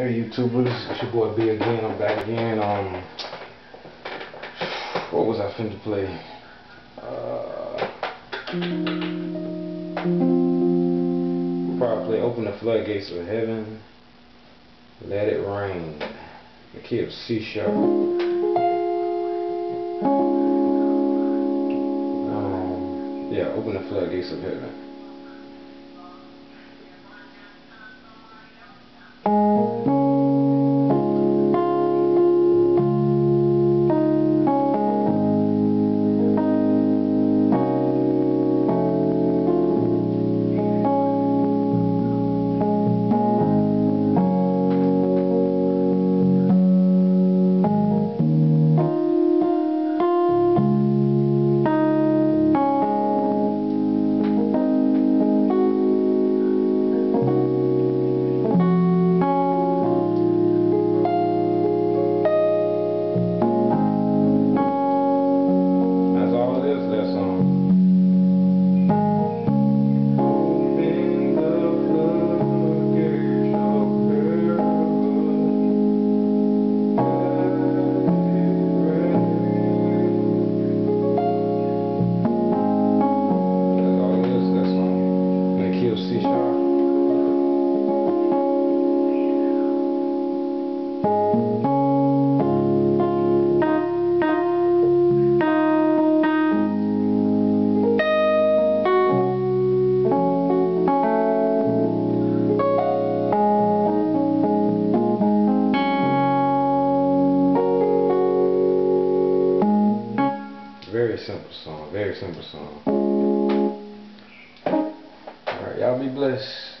Hey YouTubers, it's your boy B again. I'm back again. Um, what was I finna play? Uh, probably play Open the Floodgates of Heaven. Let It Rain. The key of C sharp. Um, yeah, Open the Floodgates of Heaven. Very simple song. Very simple song. Alright, y'all be blessed.